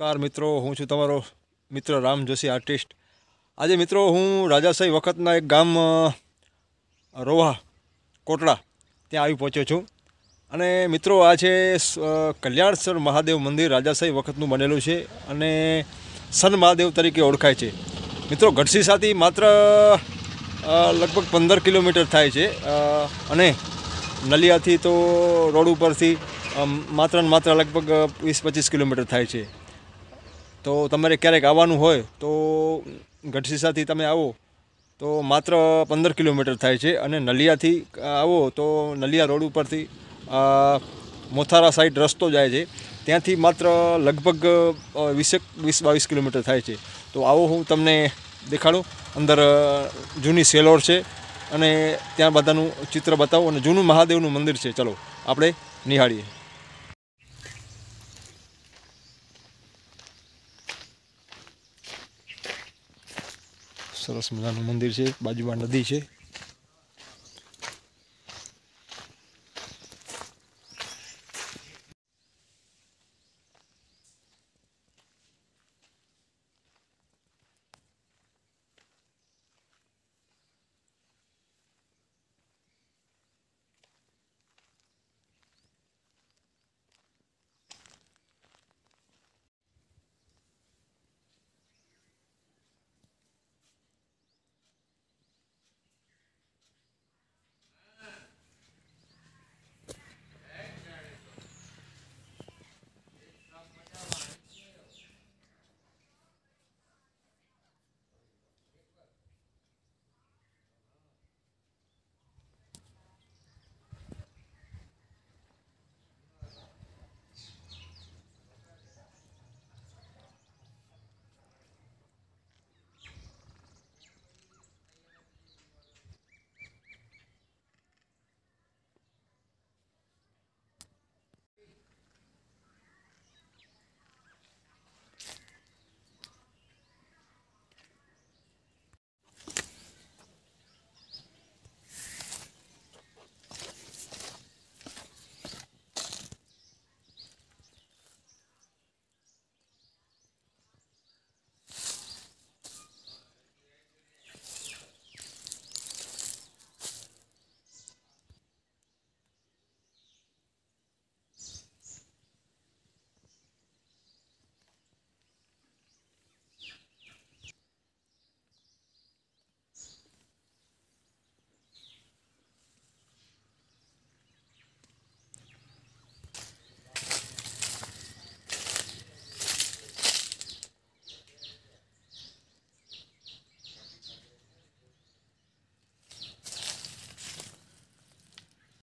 નમસ્કાર મિત્રો, હું છું તમારો મિત્ર રામ જોશી આર્ટિસ્ટ. આજે મિત્રો હું રાજાશાહી વખતના એક ગામ રોહા, કોટડા ત્યાં આવી પહોંચ્યો છું. અને મિત્રો આ છે કલ્યાણસર મહાદેવ મંદિર રાજાશાહી વખતનું બનેલું છે અને સન મહાદેવ તરીકે ઓળખાય છે. મિત્રો ગઢસીસાથી માત્ર લગભગ પંદર કિલોમીટર થાય છે. અને નલિયાથી તો રોડ ઉપરથી માત્ર ને માત્ર લગભગ વીસ પચીસ કિલોમીટર થાય છે. તો તમારે ક્યારેક આવવાનું હોય તો ગઢસીસાથી તમે આવો. તો માત્ર પંદર કિલોમીટર થાય છે અને નલિયાથી આવો તો નલિયા રોડ ઉપરથી મોથારા સાઈડ રસ્તો જાય છે. ત્યાંથી માત્ર લગભગ વીસેક, વીસ બાવીસ કિલોમીટર થાય છે. તો આવો હું તમને દેખાડું. અંદર જૂની સેલોર છે અને ત્યાં બધાનું ચિત્ર બતાવું અને જૂનું મહાદેવનું મંદિર છે. ચલો, આપણે નિહાળીએ. સરસ મજાનું મંદિર છે બાજુમાં નદી છે.